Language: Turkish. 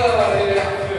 Harika.